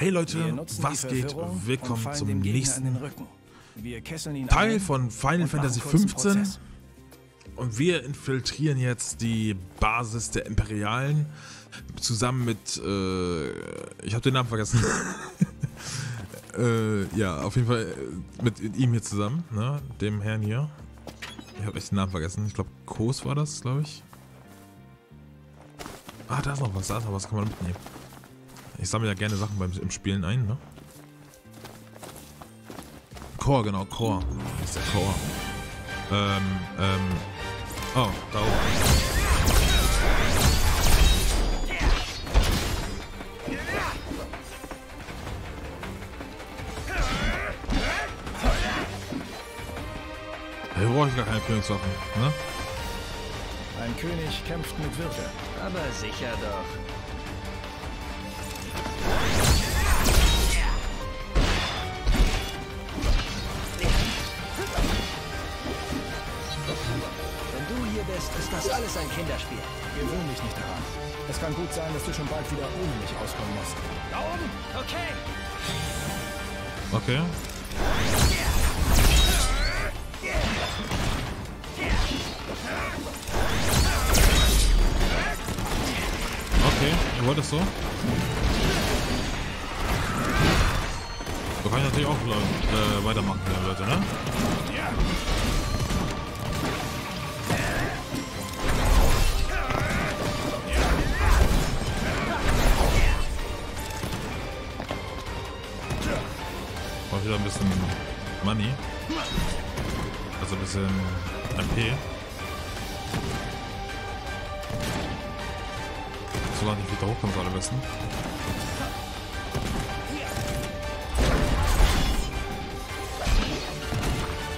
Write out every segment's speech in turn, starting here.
Hey Leute, was geht? Willkommen zum nächsten Teil von Final Fantasy XV. Und wir infiltrieren jetzt die Basis der Imperialen zusammen mit, äh, ich habe den Namen vergessen. äh, ja, auf jeden Fall äh, mit ihm hier zusammen, ne, dem Herrn hier. Ich habe echt den Namen vergessen. Ich glaube, Kos war das, glaube ich. Ah, da ist noch was, da ist noch was, kann man mitnehmen. Ich sammle ja gerne Sachen beim im Spielen ein, ne? Core, genau, Core. Das ist der Core. Ähm, ähm. Oh, da oben. Hier brauche ich gar keine Königswaffen, ne? Ein König kämpft mit Würde. Aber sicher doch. Bist, ist das alles ein Kinderspiel. Gewöhn dich nicht daran. Es kann gut sein, dass du schon bald wieder ohne mich auskommen musst. Da oben! Okay! Okay. Okay, ihr wollt es so? So kann ich natürlich auch äh, weitermachen, Leute, ne? Ja. Bisschen Money. Also ein bisschen MP. Solange ich wieder hochkomme, alle wissen.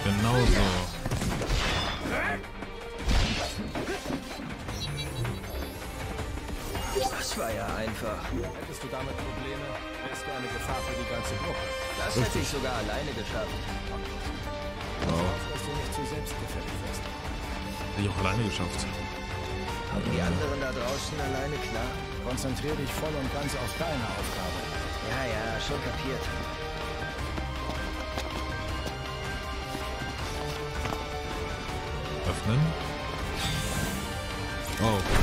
Genau so. Einfach. Hättest du damit Probleme, wärst du eine Gefahr für die ganze Gruppe. Das hätte ich sogar alleine geschafft. Wow. Dass du nicht zu selbstgefällig wirst. Hätte ich auch alleine geschafft. Haben die anderen da draußen alleine klar? Konzentrier dich voll und ganz auf deine Aufgabe. Ja, ja, schon kapiert. Öffnen. Oh.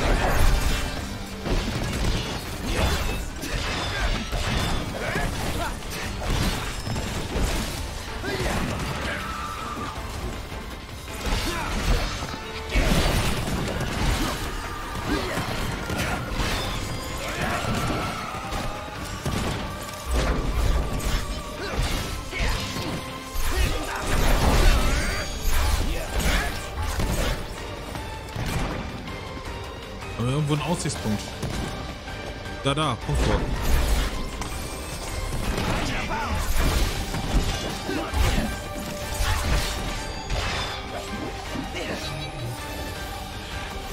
Aussichtspunkt. Da, da, vor.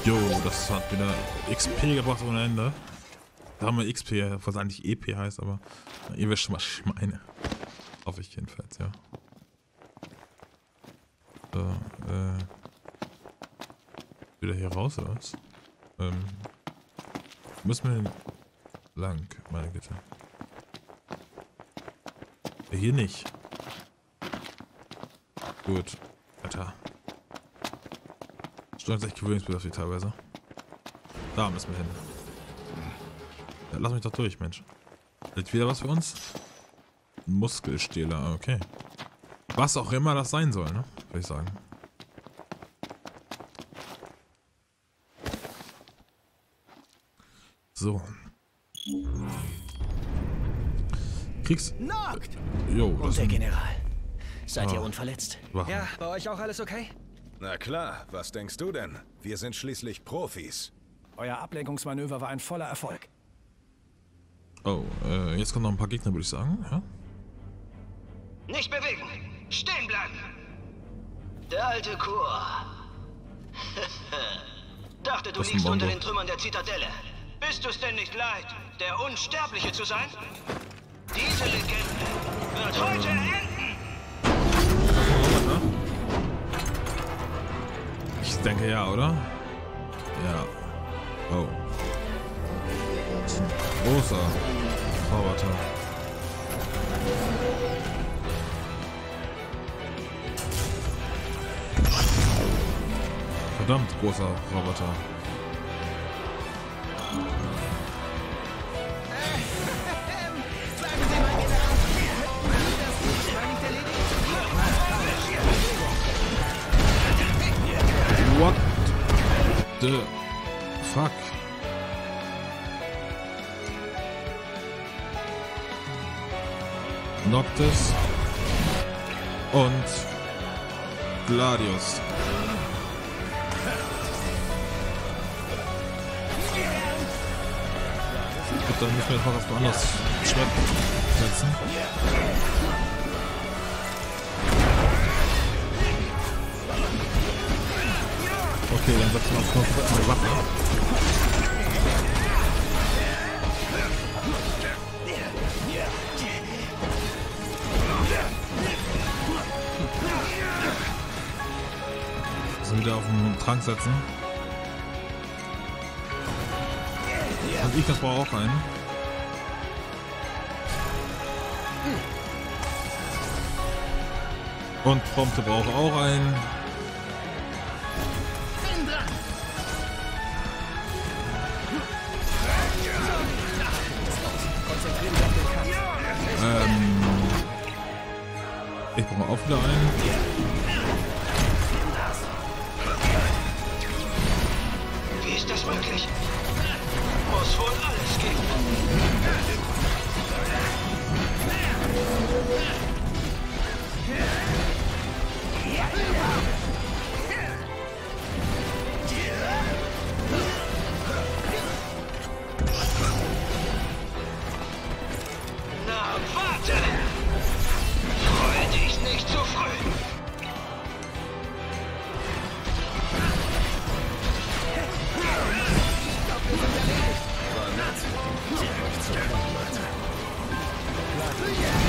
Jo, das hat wieder XP gebracht ohne Ende. Da haben wir XP, was eigentlich EP heißt, aber ihr wisst schon, was ich meine. Hoffe ich jedenfalls, ja. So, äh. Wieder hier raus, oder was? Ähm, müssen wir lang, meine Güte. Hier nicht. Gut. Alter. Steuern ist echt gewöhnungsbedürftig teilweise. Da müssen wir hin. Ja, lass mich doch durch, Mensch. Liegt wieder was für uns? Muskelstähler, okay. Was auch immer das sein soll, ne? Würde ich sagen. So. Kriegs... Nockt! Jo, Und der General. Seid ah. ihr unverletzt? Wachen. Ja, bei euch auch alles okay? Na klar, was denkst du denn? Wir sind schließlich Profis. Euer Ablenkungsmanöver war ein voller Erfolg. Oh, äh, jetzt kommen noch ein paar Gegner, würde ich sagen, ja? Nicht bewegen! Stehen bleiben! Der alte Kur. Dachte, du liegst unter den Trümmern der Zitadelle. Bist du es denn nicht leid, der Unsterbliche zu sein? Diese Legende wird heute enden! Ich denke ja, oder? Ja. Oh. Das ist ein großer Roboter. Verdammt großer Roboter. The fuck? Noctis und Gladius. Gut, dann müssen wir jetzt mal was anderes Schwert setzen. Setzen auf eine Waffe. Also wieder auf den Trank setzen. Und ich das brauche auch einen. Und Prompte brauche auch einen. Ich brauche auch wieder einen. Wie ist das möglich? Muss wohl alles geben. Yeah.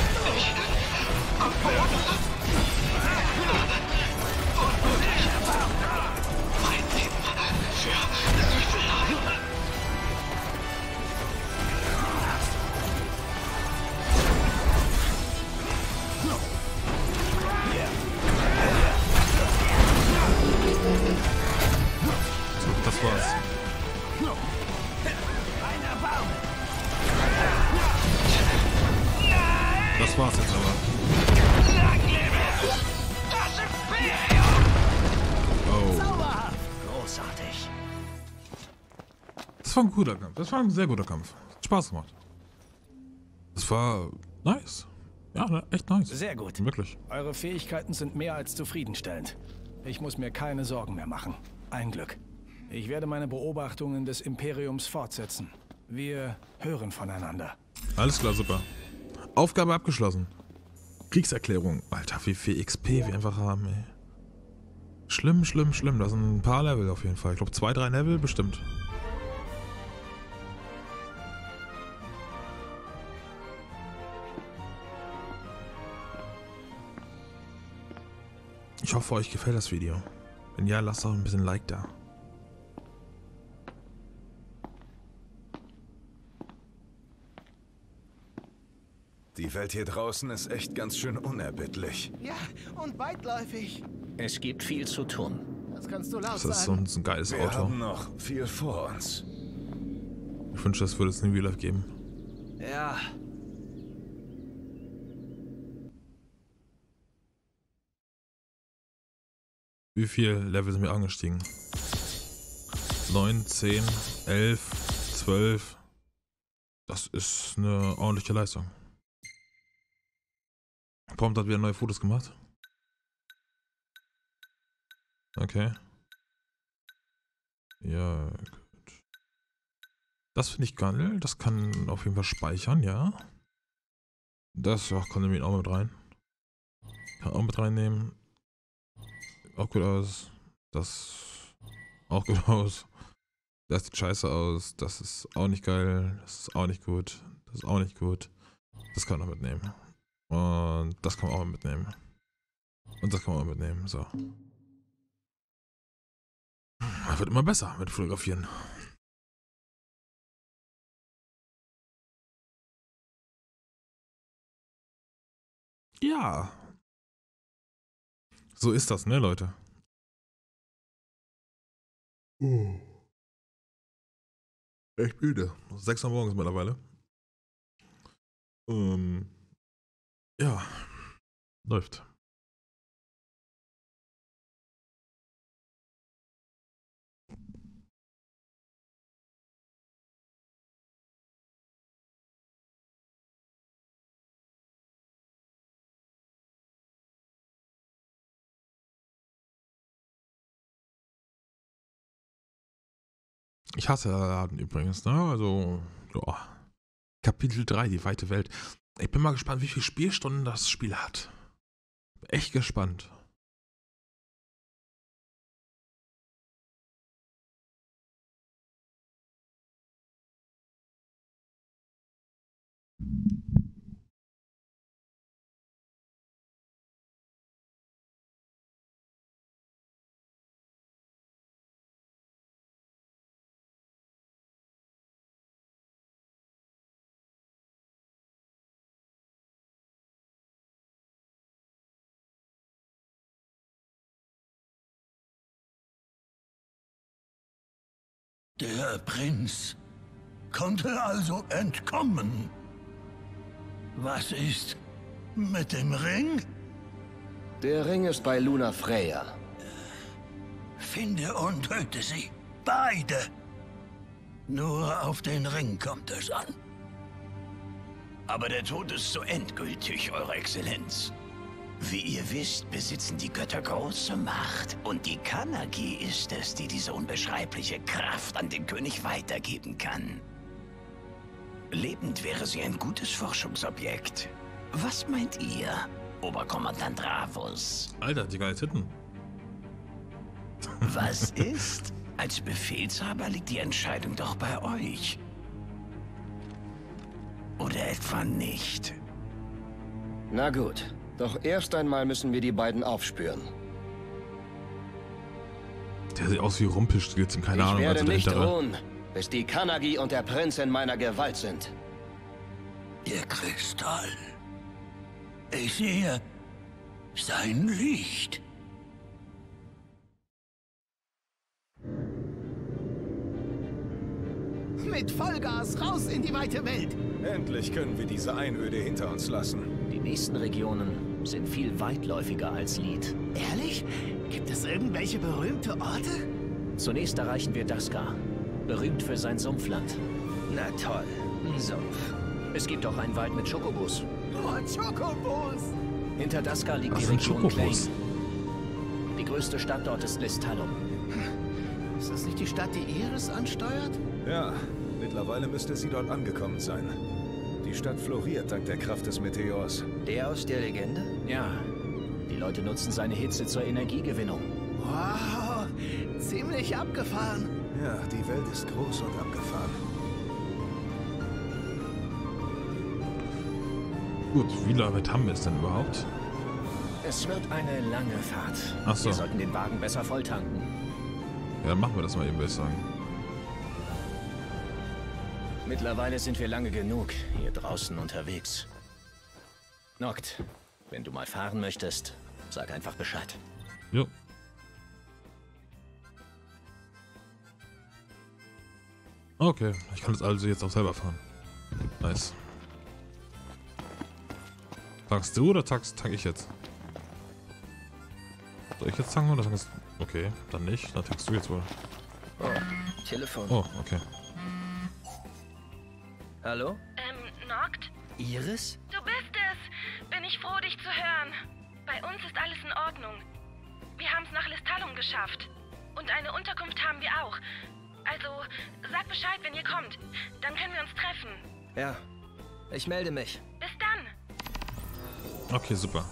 Das war's jetzt aber. Oh. Großartig. Das war ein guter Kampf. Das war ein sehr guter Kampf. Hat Spaß gemacht. Das war nice. Ja, ne, echt nice. Sehr gut. Wirklich. Eure Fähigkeiten sind mehr als zufriedenstellend. Ich muss mir keine Sorgen mehr machen. Ein Glück. Ich werde meine Beobachtungen des Imperiums fortsetzen. Wir hören voneinander. Alles klar, super. Aufgabe abgeschlossen. Kriegserklärung. Alter, wie viel XP wir einfach haben, ey. Schlimm, schlimm, schlimm. Das sind ein paar Level auf jeden Fall. Ich glaube, zwei, drei Level bestimmt. Ich hoffe, euch gefällt das Video. Wenn ja, lasst doch ein bisschen Like da. Die Welt hier draußen ist echt ganz schön unerbittlich. Ja, und weitläufig. Es gibt viel zu tun. Das kannst du laut Das ist so ein, so ein geiles Wir Auto. haben noch viel vor uns. Ich wünschte, das würde es in Real Life geben. Ja, Wie viel Level sind wir angestiegen? 9, 10, 11, 12. Das ist eine ordentliche Leistung. Prompt hat wieder neue Fotos gemacht. Okay. Ja, gut. Das finde ich geil. Das kann auf jeden Fall speichern, ja. Das ach, kann ich auch mit rein. Kann auch mit reinnehmen. Auch gut aus. Das auch gut aus. Das sieht scheiße aus. Das ist auch nicht geil. Das ist auch nicht gut. Das ist auch nicht gut. Das kann man mitnehmen. Und das kann man auch mitnehmen. Und das kann man auch mitnehmen. So. Das wird immer besser mit Fotografieren. Ja. So ist das, ne, Leute? Oh. Echt müde. 6 Uhr morgens mittlerweile. Ähm, ja, läuft. Ich hasse Laden übrigens, ne? Also, ja. Kapitel 3, die weite Welt. Ich bin mal gespannt, wie viele Spielstunden das Spiel hat. Echt gespannt. Der Prinz konnte also entkommen. Was ist mit dem Ring? Der Ring ist bei Luna Freya. Finde und töte sie. Beide. Nur auf den Ring kommt es an. Aber der Tod ist so endgültig, Eure Exzellenz. Wie ihr wisst, besitzen die Götter große Macht. Und die Kanagi ist es, die diese unbeschreibliche Kraft an den König weitergeben kann. Lebend wäre sie ein gutes Forschungsobjekt. Was meint ihr, Oberkommandant Ravus? Alter, die geile Titten. Was ist? Als Befehlshaber liegt die Entscheidung doch bei euch. Oder etwa nicht? Na gut, doch erst einmal müssen wir die beiden aufspüren. Der sieht aus wie Rumpelstilzchen, keine ich Ahnung. werde also nicht ruhen, bis die Kanagi und der Prinz in meiner Gewalt sind. Der Kristall. Ich sehe sein Licht. Mit Vollgas raus in die weite Welt. Endlich können wir diese Einöde hinter uns lassen. Die nächsten Regionen sind viel weitläufiger als Lied. Ehrlich? Gibt es irgendwelche berühmte Orte? Zunächst erreichen wir Daskar, berühmt für sein Sumpfland. Na toll, ein Sumpf. Es gibt auch einen Wald mit Schokobus. Oh, Chocobos! Hinter Daskar liegt Was die Region Clay. Schokobus? Die größte Stadt dort ist Listallum. Ist das nicht die Stadt, die Eris ansteuert? Ja, mittlerweile müsste sie dort angekommen sein. Die Stadt floriert dank der Kraft des Meteors. Der aus der Legende? Ja, die Leute nutzen seine Hitze zur Energiegewinnung. Wow, ziemlich abgefahren. Ja, die Welt ist groß und abgefahren. Gut, wie lange haben wir es denn überhaupt? Es wird eine lange Fahrt. Ach so. Wir sollten den Wagen besser volltanken. Ja, dann machen wir das mal eben, würde ich sagen. Mittlerweile sind wir lange genug hier draußen unterwegs. Noct, wenn du mal fahren möchtest, sag einfach Bescheid. Jo. Okay, ich kann das also jetzt auch selber fahren. Nice. Tankst du oder tankst, tank ich jetzt? Soll ich jetzt tanken oder tankst Okay, dann nicht. Dann tankst du jetzt wohl. Oh, Telefon. Oh, okay. Hallo? Ähm, Noct? Iris? Du bist es! Bin ich froh, dich zu hören. Bei uns ist alles in Ordnung. Wir haben es nach Listallum geschafft. Und eine Unterkunft haben wir auch. Also, sag Bescheid, wenn ihr kommt. Dann können wir uns treffen. Ja, ich melde mich. Bis dann! Okay, super.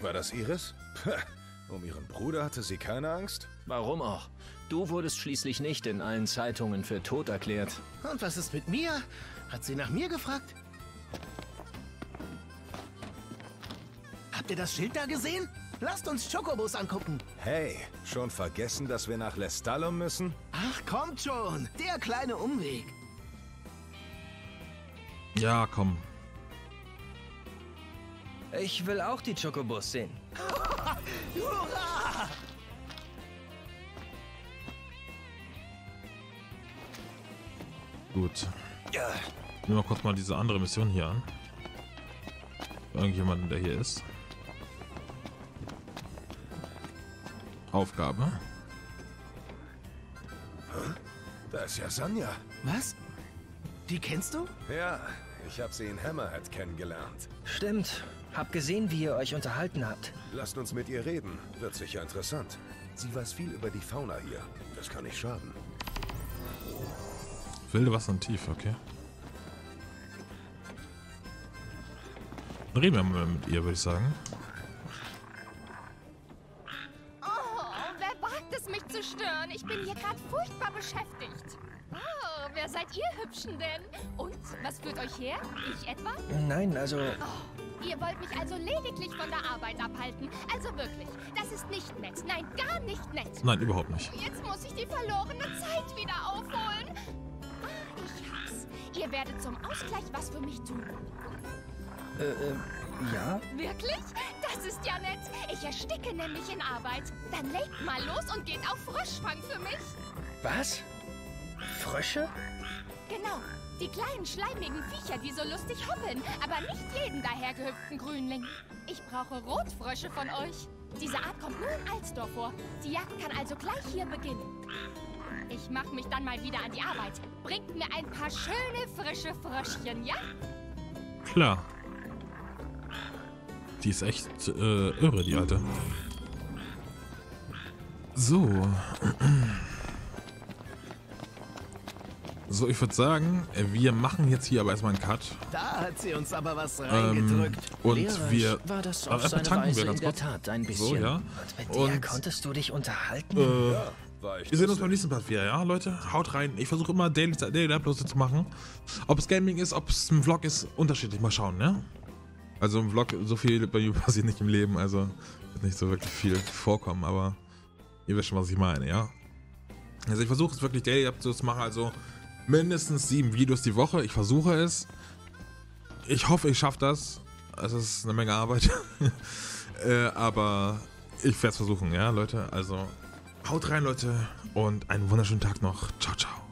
War das Iris? um ihren Bruder hatte sie keine Angst? Warum auch? Du wurdest schließlich nicht in allen Zeitungen für tot erklärt. Und was ist mit mir? Hat sie nach mir gefragt? Habt ihr das Schild da gesehen? Lasst uns Chocobos angucken. Hey, schon vergessen, dass wir nach Lestallum müssen? Ach, kommt schon. Der kleine Umweg. Ja, komm. Ich will auch die Chocobos sehen. Hurra! Gut. Ja. Nehmen wir kurz mal diese andere Mission hier an. Irgendjemanden, der hier ist. Aufgabe. Da ist ja Sanja. Was? Die kennst du? Ja, ich habe sie in Hammerhead kennengelernt. Stimmt. Hab gesehen, wie ihr euch unterhalten habt. Lasst uns mit ihr reden. Wird sicher interessant. Sie weiß viel über die Fauna hier. Das kann nicht schaden. Wilde Wasser und tief, okay. Dann reden wir mal mit ihr, würde ich sagen. Oh, wer wagt es, mich zu stören? Ich bin hier gerade furchtbar beschäftigt. Seid ihr Hübschen denn? Und, was führt euch her? Ich etwa? Nein, also... Oh, ihr wollt mich also lediglich von der Arbeit abhalten. Also wirklich, das ist nicht nett. Nein, gar nicht nett. Nein, überhaupt nicht. Jetzt muss ich die verlorene Zeit wieder aufholen. Ah, ich hab's. Ihr werdet zum Ausgleich was für mich tun. Äh, äh, ja? Wirklich? Das ist ja nett. Ich ersticke nämlich in Arbeit. Dann legt mal los und geht auf Froschfang für mich. Was? Frösche? Genau. Die kleinen schleimigen Viecher, die so lustig hoppeln, aber nicht jeden dahergehüpften Grünling. Ich brauche Rotfrösche von euch. Diese Art kommt nur in Alsdorf vor. Die Jagd kann also gleich hier beginnen. Ich mache mich dann mal wieder an die Arbeit. Bringt mir ein paar schöne, frische Fröschchen, ja? Klar. Die ist echt äh, irre, die alte. So. So, ich würde sagen, wir machen jetzt hier aber erstmal einen Cut. Da hat sie uns aber was reingedrückt. Ähm, und Lehrreich wir war das äh, auf seine betanken Weise wir ganz kurz. Tat ein bisschen. So, ja. Und Und konntest du dich unterhalten? äh, Ja, war ich wir sehen uns beim nächsten Part wieder, ja, Leute? Haut rein. Ich versuche immer Daily, Daily Uploads zu machen. Ob es Gaming ist, ob es ein Vlog ist, unterschiedlich. Mal schauen, ne? Also im Vlog, so viel bei mir passiert nicht im Leben, also wird nicht so wirklich viel vorkommen, aber ihr wisst schon, was ich meine, ja? Also ich versuche es wirklich Daily Uploads zu machen, also mindestens sieben Videos die Woche. Ich versuche es. Ich hoffe, ich schaffe das. Es ist eine Menge Arbeit. äh, aber ich werde es versuchen, ja, Leute. Also haut rein, Leute. Und einen wunderschönen Tag noch. Ciao, ciao.